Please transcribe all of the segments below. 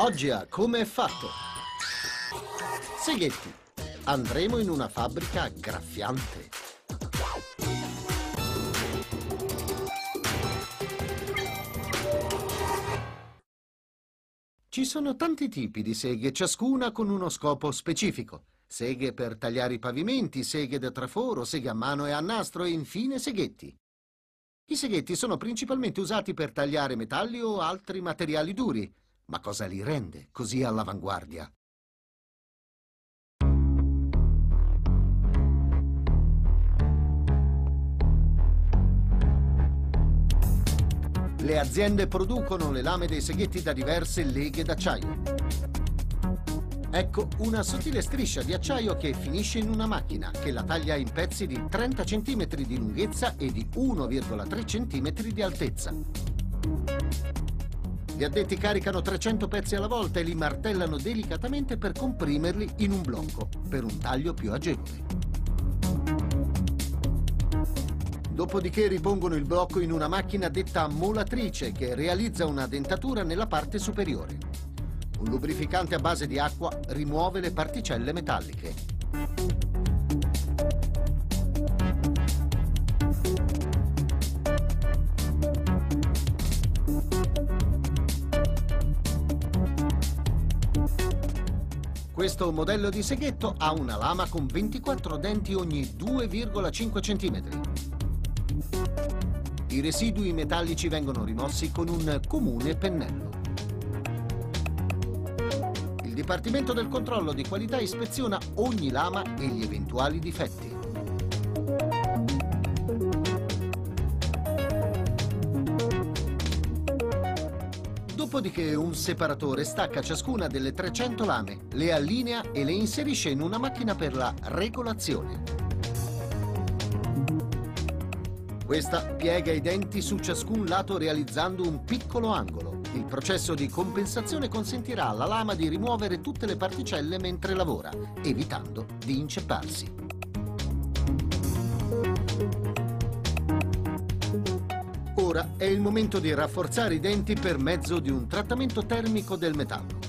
Oggi a Come è fatto? Seghetti. Andremo in una fabbrica graffiante. Ci sono tanti tipi di seghe, ciascuna con uno scopo specifico. Seghe per tagliare i pavimenti, seghe da traforo, seghe a mano e a nastro e infine seghetti. I seghetti sono principalmente usati per tagliare metalli o altri materiali duri, ma cosa li rende così all'avanguardia? Le aziende producono le lame dei seghetti da diverse leghe d'acciaio. Ecco una sottile striscia di acciaio che finisce in una macchina che la taglia in pezzi di 30 cm di lunghezza e di 1,3 cm di altezza. Gli addetti caricano 300 pezzi alla volta e li martellano delicatamente per comprimerli in un blocco, per un taglio più agevole. Dopodiché ripongono il blocco in una macchina detta molatrice che realizza una dentatura nella parte superiore. Un lubrificante a base di acqua rimuove le particelle metalliche. Questo modello di seghetto ha una lama con 24 denti ogni 2,5 cm. I residui metallici vengono rimossi con un comune pennello. Il Dipartimento del Controllo di Qualità ispeziona ogni lama e gli eventuali difetti. Dopodiché un separatore stacca ciascuna delle 300 lame, le allinea e le inserisce in una macchina per la regolazione. Questa piega i denti su ciascun lato realizzando un piccolo angolo. Il processo di compensazione consentirà alla lama di rimuovere tutte le particelle mentre lavora, evitando di incepparsi. Ora è il momento di rafforzare i denti per mezzo di un trattamento termico del metallo.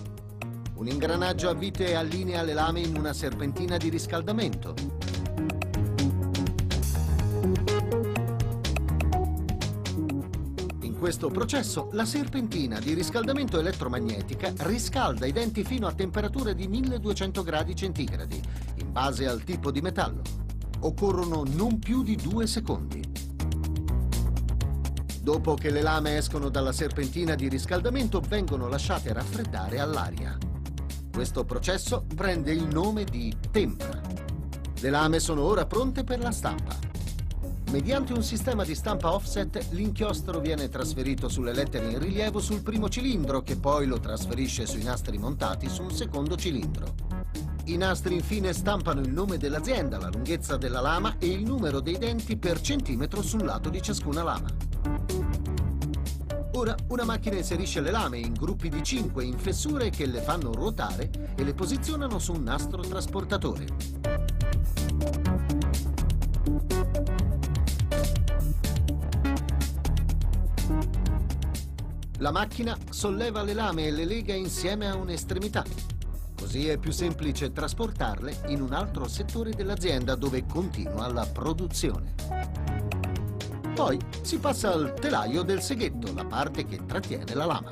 Un ingranaggio a vite allinea le lame in una serpentina di riscaldamento. In questo processo la serpentina di riscaldamento elettromagnetica riscalda i denti fino a temperature di 1200 gradi centigradi, in base al tipo di metallo. Occorrono non più di due secondi. Dopo che le lame escono dalla serpentina di riscaldamento vengono lasciate raffreddare all'aria. Questo processo prende il nome di tempra. Le lame sono ora pronte per la stampa. Mediante un sistema di stampa offset, l'inchiostro viene trasferito sulle lettere in rilievo sul primo cilindro, che poi lo trasferisce sui nastri montati sul secondo cilindro. I nastri infine stampano il nome dell'azienda, la lunghezza della lama e il numero dei denti per centimetro sul lato di ciascuna lama. Ora una macchina inserisce le lame in gruppi di 5 in fessure che le fanno ruotare e le posizionano su un nastro trasportatore. La macchina solleva le lame e le lega insieme a un'estremità. Così è più semplice trasportarle in un altro settore dell'azienda dove continua la produzione. Poi si passa al telaio del seghetto, la parte che trattiene la lama.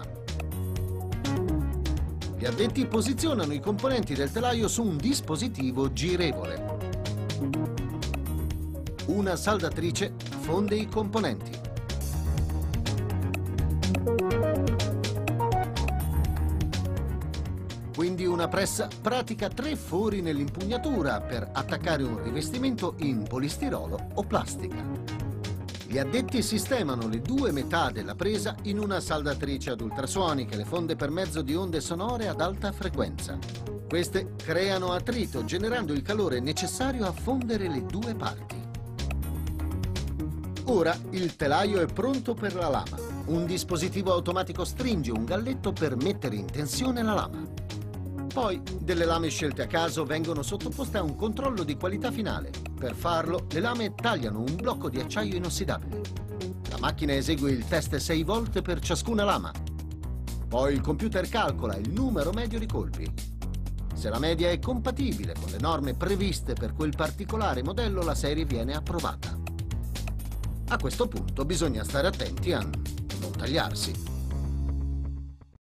Gli addetti posizionano i componenti del telaio su un dispositivo girevole. Una saldatrice fonde i componenti. Quindi una pressa pratica tre fori nell'impugnatura per attaccare un rivestimento in polistirolo o plastica. Gli addetti sistemano le due metà della presa in una saldatrice ad ultrasuoni che le fonde per mezzo di onde sonore ad alta frequenza. Queste creano attrito, generando il calore necessario a fondere le due parti. Ora il telaio è pronto per la lama. Un dispositivo automatico stringe un galletto per mettere in tensione la lama. Poi, delle lame scelte a caso vengono sottoposte a un controllo di qualità finale. Per farlo, le lame tagliano un blocco di acciaio inossidabile. La macchina esegue il test sei volte per ciascuna lama. Poi il computer calcola il numero medio di colpi. Se la media è compatibile con le norme previste per quel particolare modello, la serie viene approvata. A questo punto bisogna stare attenti a non tagliarsi.